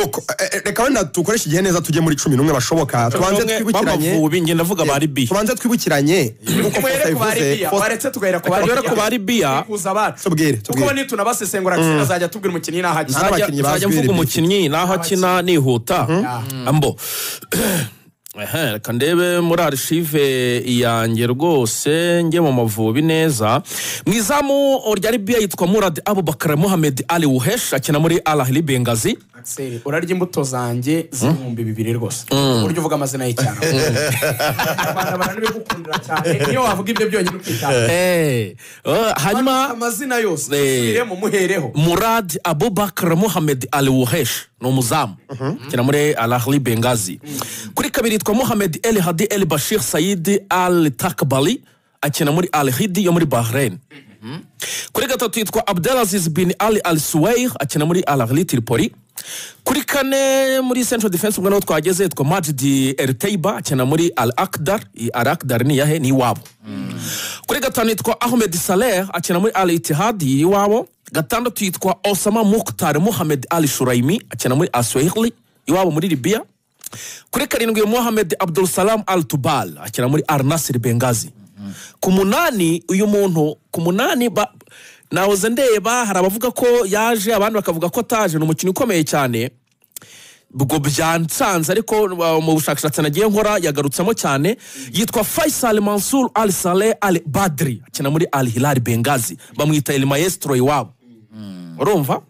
nuko eh, eh, reka wenda dukoreshe igihe neza tujye muri cumi n'umwe bashoboka. Tubanze twibukiranye b'amavubi ngenda avuga ba libiya tubanze twibukiranye. Nk'uko duhere Faustin ku ba yabivuze, libiya Faustin- waretse tugahera ku ba kuza abacu Tubwire, kuko tubwire. nitunabasesengura Christine azajya tubwira umukinnyi n'aho n'abakinnyi nzajya mvuga umukinnyi n'aho akina nihuta. Ambo. Ehe, reka ndebe muri arishive yanjye rwose njye mu mavubi neza. Mu izamu rya libiya yitwa murad abubakar mohamed ali wuhesh akina muri alahili bengazi. Urarya imbuto zanjye z'ibihumbi bibiri rwose. Uburyo uvuga amazina y'icyaro abana baranabigukundira cyane. Niyo wavuga ibyo byonyine ukitaho. Eh, eh, hanyuma amazina yose. Eh. usubiremo muhereho. Murad abubakar mohamed ali wuhesh. Ni umuzamu. Kina muri arahari bengazi. Kuri kabiri yitwa mohamed el hadi el bashir sayid al takbali akina muri al hidi yo muri bahrain. Kuri gatatu yitwa abdelaziz bin ali al suwair akina muri al ahli tripoli kuri kane muri central defense ubwo naho twageze yitwa majidi el teiba akina muri al akdar I- al akdar ni iyahe ni iwabo. Kuri gatanu yitwa ahmed saleh akina muri al itihad iwabo. Gatandatu yitwa osama mukhtar muhamed al shuraimi akina muri aswahili iwabo muri libya. Kuri karindwi mohamed abdul salam al tubal akina muri al nasir bengazi ku munani uyu muntu ku munani nahoze ndeba hari abavuga ko yaje abandi bakavuga ko ataje. Ni umukino ukomeye cyane. Ubwo byansanze ariko uh, mu bushakashatsi nagiye nkora yagarutsemo cyane. Yitwa faisal mansur al saleh al badri. Akina muri al hilal bengazi bamwita el maestro iwabo. Urumva?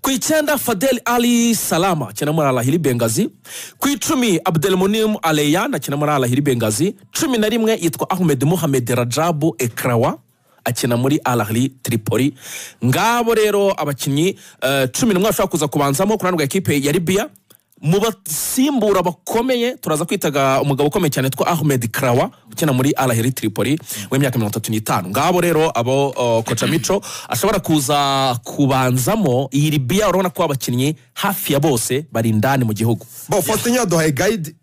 Ku icyenda fadel ali salama. Akina muri alahiri bengazi ku icumi abdelmunim aleyan. Akina muri alahiri bengazi cumi na rimwe yitwa ahmed muhamed rajabu ekrawa. Akina muri alahiri tripoli. Ngabo rero abakinnyi eh, cumi n'umwe bashobora kuza kubanzamo ku ruhande rwa ekipe ya libiya mu basimbura bakomeye turaza kwitaga umugabo ukomeye cyane witwa ahmed krawa ukina muri alahiri tripoli w'imyaka mirongo itatu n'itanu. Ngabo rero abo koca mico ashobora kuza kubanzamo iyi libiya urabona ko abakinnyi hafi ya bose bari indani mu gihugu. Bo faustin yaduhaye guide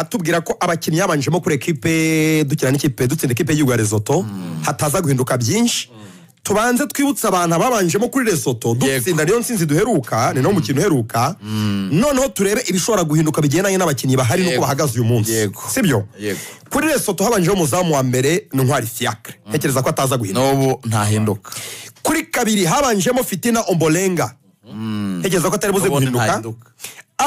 atubwira ko abakinnyi yabanjemo kuri ekipe dukina n'ikipe dutsinda ekipe ya resoto hataza guhinduka byinshi. Tubanze twibutse abantu ababanjemo kuri resoto dutsinda niyo nsinzi duheruka ni nawo mukino uheruka. Noneho turebe ibishobora guhinduka bigendanye n'abakinnyi bahari n'uko bahagaze uyu munsi. Sibyo? Kuri resoto habanjeho umuzamu wa mbere ni ntwari fiacre. Ntekereza ko ataza guhinduka. N'ubu ntahinduka. Kuri kabiri habanjemo fitina ombolenga. Ntekereza ko atari buze guhinduka.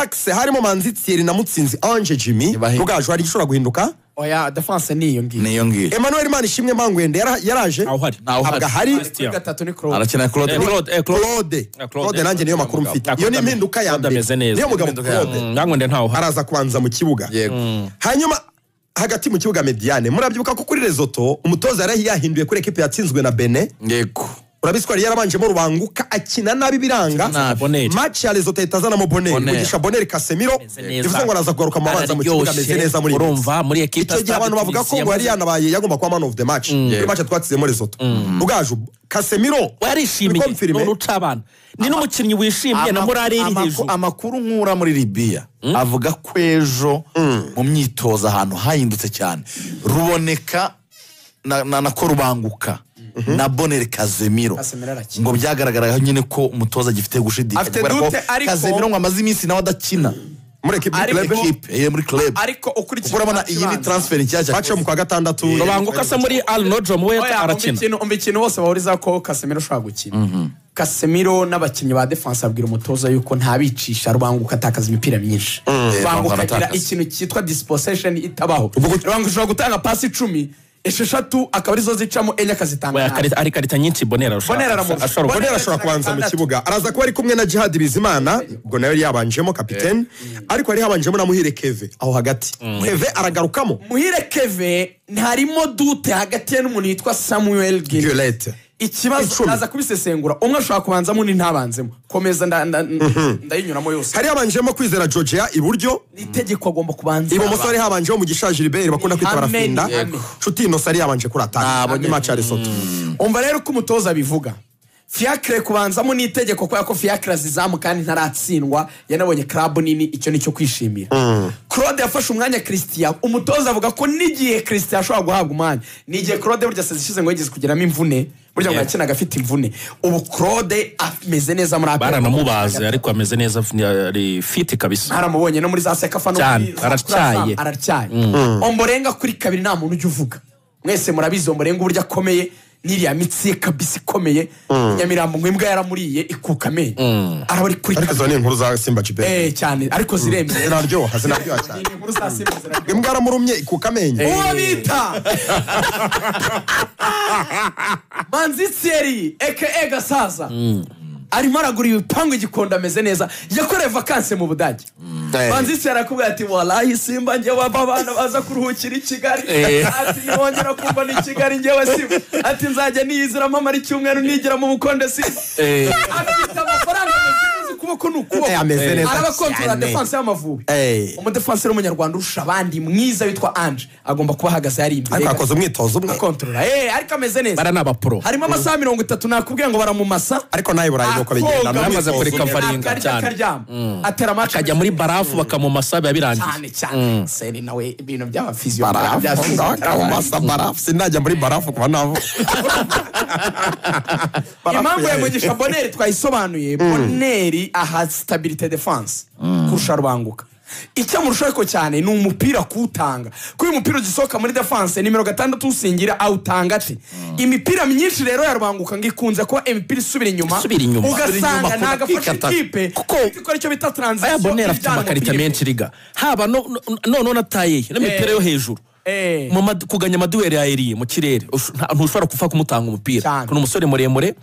Axe harimo manzi thierry na mutsinzi ange jimmy. Rugaju hari igishobora guhinduka? Oya defense ni iyo ngiyo niyo ngiyo emmanuel manishimwe mangwende yara- yaraje? Ntabwo ahari. Ni arakina claude? Eh, Claude, eh, Claude. claude. Eh, nanjye niyo makuru mfite. Iyo ni impinduka ya mbere. niyo mugabo claude. Mm, araza kubanza mu kibuga. Yego. Hanyuma hagati mu kibuga mediane. Murabyibuka ko kuri rezoto umutoza yari yahinduye kuri ekipe yatsinzwe na bene yego. Urabizi ko yari yarabanjemo rubanguka akina nabi biranga. Match ya rezoto ahita azanamo boneri Boneri. mugisha boneri kasemiro bivuze ngo araza kugaruka mu mabanza mu kibuga ameze neza muri urumva muri icyo gihe abantu bavuga ko ngo yari yanabaye yagomba kuba man of the match kuri match twatsinzemo rezoto rugaju kasemiro yarishimiye Confirme. ni uca abana ni n'umukinnyi wishimye na morale iri hejuru amakuru nkura muri libiya avuga ko ejo mu myitozo ahantu hahindutse cyane ruboneka na, na, na ko rubanguka na bonere kazemiro ngo byagaragaraga nyine ko umutoza agifite gushidikanya. Kubera ko dute, ariko- kazemiro ngo amaze iminsi nawe adakina. Muri ekipe Ariko- club? ekipe eh, muri club. Ariko ukurikije urabona iyi ni transfer nshyashya yo mu kwa gatandatu. Rubanguka se muri nojom we arakina. umukino wose bahuriza ko Casemiro ashobora gukina. Casemiro n'abakinnyi ba defense babwira umutoza yuko ntabicisha rubanguka atakaza imipira myinshi. Rubanguka Rubanguka agira ikintu cyitwa disposition itabaho. Rubanguka ushobora gutanga pasi icumi esheshatu akaba ari zo zicamo enye akazitanga ari karita nyinshi bonera ashobora kubanza mu kibuga. Araza kuba ari kumwe na jihad bizimana ubwo nawe yari yabanjemo kapitene ariko yari habanjemo na muhire keve aho hagati. Keve aragarukamo. Muhire keve ntarimo dute hagati ye n'umuntu yitwa samuel Gilles. Ikibazo naza kubisesengura. Umwe ashobora kubanzamo undi ntabanzemo. Komeza nda- ndayinyuramo yose. Hari habanjemo kwizera georgia iburyo? Itegeko agomba kubanza. Ibumoso hari habanjeho mugisha gilbert bakunda kwita barafinda nshuti inosa yari yabanje kuri ataka match ya Lesotho umva rero uko umutoza abivuga. Fiacre kubanzamo n'itegeko kubera ko fiacre azizamu kandi ntaratsindwa. Yanabonye club nini icyo ni cyo kwishimira. Claude yafashe umwanya christian. Umutoza avuga ko n'igihe christian ashobora guhabwa umwanya. N'igihe claude burya sezi ishize ngo yigeze kugiramo imvune. Burya ngo Yeah. yakinaga afite imvune. Ubu claude ameze neza muri APR. baranamubaze ariko ameze neza ari fiti kabisa. Haramubonye no muri za sekafa no muri aracyaye. Aracyaye. Omborenga kuri kabiri nta muntu ujya uvuga. Mwese murabizi omborenga uburyo akomeye. N'iriya mitsi ye kabisa ikomeye nyamirambo ngo imbwa yaramuriye ikuka amenyo araba ari kuri ariko izo ni inkuru za simba jibe Eh, cyane. Ariko ziremewe zinaryoha zinaryoha Ni cyane. inkuru za Simba ziraryoha. imbwa yaramurumye ikuka amenyo uwo bita! Manzi thierry eke gasaza. Arimo aragura ibipangu igikondo ameze neza. Yakoreye vakanse mu budage. Manzi thierry arakubwira ati walayi simba njyewe aba abana baza kuruhukira i kigali Eh. ati nibongera kumva ni kigali njyewe simba ati nzajya niyiziramo amara icyumweru nigira mu bukonde simba Eh. afite amafaranga ukuboko ni ukuboko Eh, ameze neza arabakontorora cyane. defanse y'amavubi Eh. umudefanse w'umunyarwanda urusha abandi mwiza witwa anje agomba kuba ahagaze hari imbere. Ariko yakoze umwitozo umwe. Akontorora eh ariko ameze neza. Bara ni abapro harimo amasaha mirongo itatu nakubwiye ngo baramumasa. Ariko nawe burayi nuko bigenda. Akoga Yamaze mu kureka isuku, varinga akarya cyane. akaryama atera amacu akajya muri barafu bakamumasa biba birangiye. Cyane cyane. Seri nawe ibintu by'abafiziyo barafu ngaho barafu. Sinajya muri barafu kuva navuka impamvu ya mugisha boneri twayisobanuye boneri aha stabilite defense kurusha rubanguka icyo amurusha ariko cyane ni umupira kuwutanga kuko uyu mupira ugisohoka muri defense nimero gatandatu usingira awutanga ate imipira myinshi rero ya rubanguka ngo ikunze kuba imipira isubira inyuma ugasanga ntabwo afashe ikipe Kuko ikora icyo bita aya transition bonera afite amakarita menshi riga haba no- no- noneho na taye n'imipira yo hejuru Eh. Kuganya amaduweri yayiriye mu kirere. Ntushobora kupfa kumutanga umupira. Ni umusore muremure.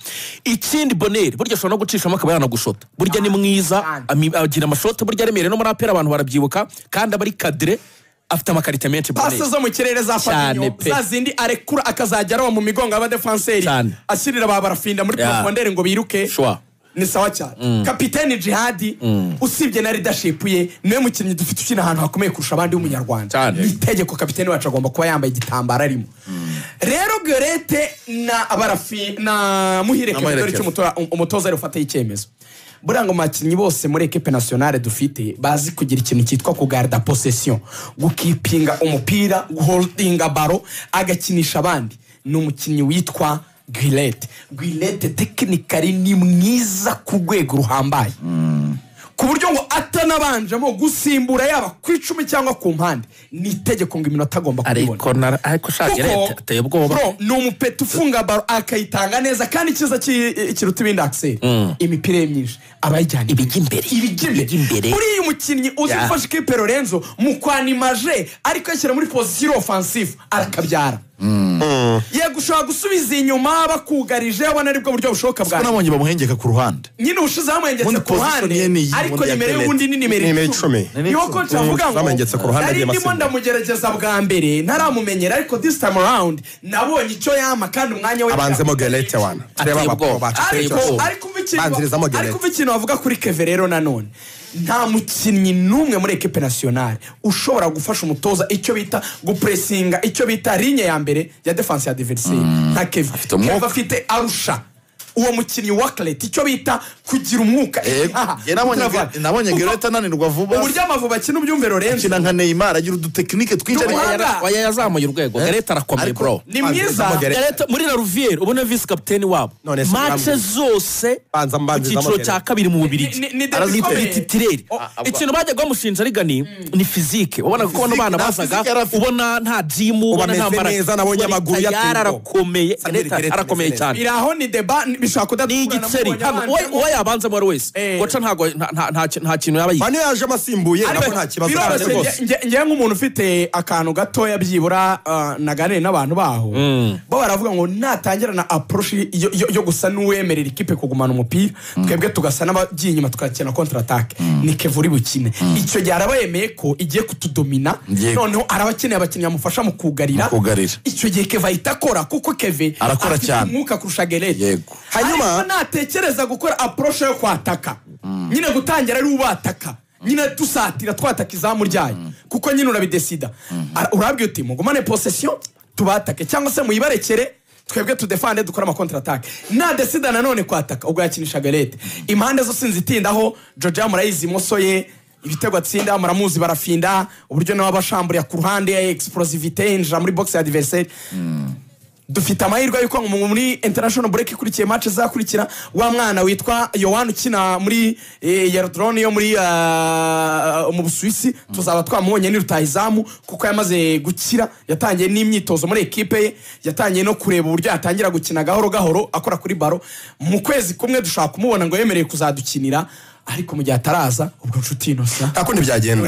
Ikindi boneri burya ashobora no gucishamo akaba yanagushota burya ni mwiza agira amashoti burya aremereye no muri apera abantu barabyibuka kandi aba ari kadire afite amakarita menshi pasi zo mu kirere za pe. za zindi arekura akazajya aroba mu migongo y'abadefanseri ashyirira ba barafinda muri Yeah. profondere ngo biruke. Ni sawa cyane. Kapiteni jihadi usibye na leadership ye ni we mukinnyi dufite ukina ahantu hakomeye kurusha abandi w'umunyarwanda ni itegeko kapiteni wacu agomba kuba yambaye igitambaro arimo. Rero gorete na barafi na muhire Na kevin Muhire dore icyo umutoza- ari ufataho icyemezo buriya ngo mu bakinnyi bose muri ekipe nasiyonale dufite bazi kugira ikintu cyitwa kugarda possession. Gukipinga umupira guholdinga baro agakinisha abandi. Ni umukinnyi witwa gwirete gwirete tekinikari ni mwiza ku rwego ruhambaye. Ku buryo ngo atanabanjemo gusimbura yaba ku icumi cyangwa ku mpande ni itegeko ngo iminota agomba kubibona. Ariko shaka kuko ateye ubwoba. ni umupeta ufunga baro akayitanga neza kandi icyiza ki- kiruta ibindi akiseri imipira ye myinshi. Aba ayijyana ibijya imbere. Ibijya imbere. uriya umukinnyi uzi gufasha ikipe lorenzo mu kwanimaje ariko yashyira muri pozisiyo ofansifu arakabyara. Yego ushobora gusubiza inyuma bakugarije abona ari bwo buryo bushoboka ko bwawe nabonye bamuhengeka ku ruhande. Nyine ubushize bamwengetse Ubundi ku ruhande ariko nimero y'ubundi ni nimero Nimero icumi. icumi. niyo koci avuga ngo Bamwengetse ku ruhande nari agiye ndimo ndamugerageza bwa mbere ntaramumenyera ariko this time around nabonye icyo yama kandi umwanya we abanzemo gerete wana. Ariko ariko ariko ikintu bavuga kuri keve rero nanone nta mukinnyi n'umwe muri ekipe nasiyonari ushobora gufasha umutoza icyo bita gupuresinga icyo bita linye ya mbere ya defanse ya diveriseri nka keve keve afite arusha. Uwo mukinnyi wa kareti icyo bita kugira umwuka. Nabonye gereta ananirwa vuba. Uburyo amavubi akina ubyumve lorenzo akina nka neymar agira udutekinike twinshi Waya yazamuye urwego. Gareta arakomeye Ariko- bro. Ni mwiza. Gareta muri la ruviere ubona visi kapiteni wabo. Mace zose mbanzizamo cyiciro cya kabiri mu bubirigi Ni- ni- ni derby arazitwa ikomeye. titireri Oh, ikintu bajyaga bamushinja ariga ni ni fizike ubona ko bano bana bazaga ubona nta jimu ubona nta mbaraga. neza, nabonye amaguru yateye arakomeye. Arakomeye cyane. Iri aho ni deba bishobora ni kudakura igitseri hano uwo- yabanzamo ari wese. Eh. goca ntago nta- nta- nta ki- nta kintu yaba yize. Mani yajemo asimbuye nabwo nta kibazo biroroshye rwose rwose nge- nge- ngewe nk'umuntu ufite akantu gatoya byibura uh, naganire n'abantu baho. Bo baravuga ngo natangira na approche yo- gusa n'uwemerera ikipe kugumana umupira. Twebwe tugasa n'abagiye inyuma tugakina contre attaque ni kevuri bukine. Icyo gihe araba yemeye ko igiye kutudomina noneho araba akeneye abakinnyi bamufasha mu kugarira. Mu icyo gihe keva ahita akora kuko keve Arakora afite cyane. umwuka kurusha gerete Yego. Hanyuma- natekereza gukora approche yo kwataka nyine gutangira ari ubataka nyine dusatira twataka izamu ryayo. Kuko nyine urabidesida. Urabwira uti mugumane possession tubatake. Cyangwa se muyibarekere twebwe tudefande dukore amakontra atake nadesida nanone kwataka ubwo yakinisha garete impande zo sinzi itindaho joja murayizi imoso ye ibitego atsinda muramuzi barafinda uburyo nawe abashamburiya ku ruhande explosivite yinjira muri box ya adversaire. Dufite amahirwe yuko mu- muri international break ikurikiye match izakurikira wa mwana witwa yohani ukina muri eh, yarodrone yo muri ah, mu busuwisi. Tuzaba twamubonye ni rutahizamu kuko yamaze gukira yatangiye n'imyitozo muri ekipe ye yatangiye no kureba uburyo yatangira gukina gahoro gahoro akora kuri baro. Mu kwezi kumwe dushobora kumubona ngo yemereye kuzadukinira ariko mu gihe ataraza ubwo nshuti inosa. Ako ntibyagenda